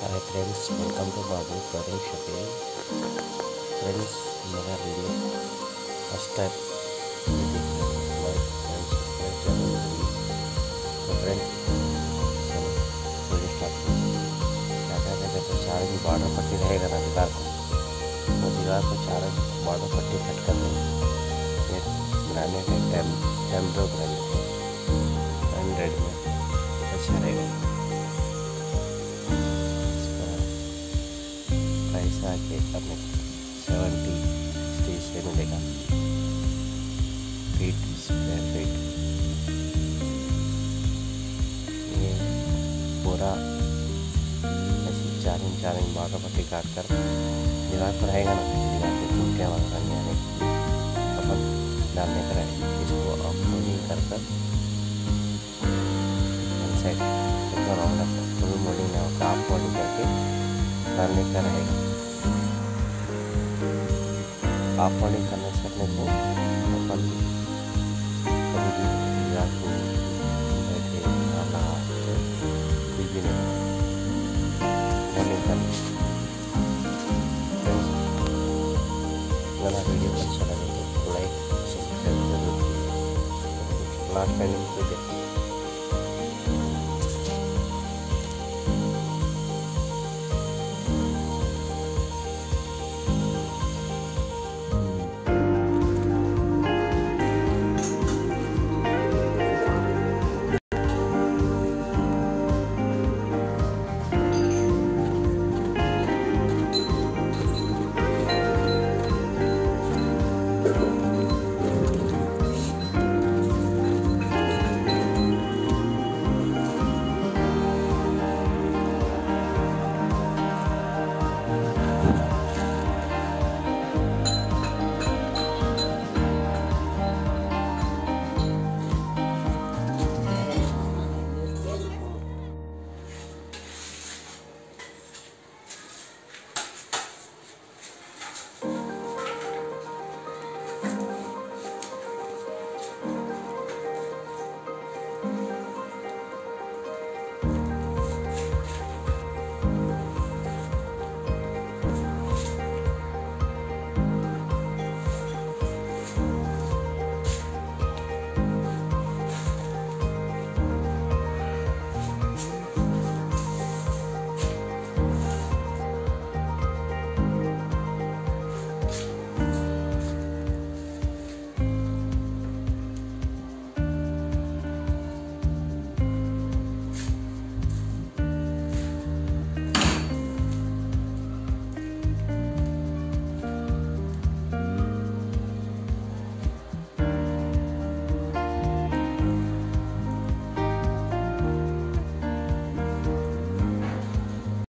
Hi friends welcome to बाबू करिंग shopping friends मेरा वीडियो फ़र्स्ट टाइम बॉर्डर पट्टी रहेगा ना को। को चार बॉर्डर पट्टी कट कर देंगे फिर ग्रानेट टेम टेम्ब्रो ग्रानेट है। हंड्रेड में अच्छा रहेगा। पैसा के अपने सेवेंटी सिक्सटी से मिलेगा। फीट स्क्वायर फीट ये पूरा ऐसे चार इंच चार इंच बारह पट्टी काट कर दीवार पर रहेगा ना दीवार के टूटे वाला रंग यानी अपन डालने का इसको ऑफ़ मोल्डिंग कर कर। सेट राउंड फुल मोल्डिंग ना होगा आप मोल्डिंग करके डालने का रहेगा। आप मॉडलिंग करने से अपने को अपन कभी भी दीवार को बैठे खाना कुछ भी नहीं मॉडलिंग करने अगर वीडियो अच्छा लगे तो लाइक सब्सक्राइब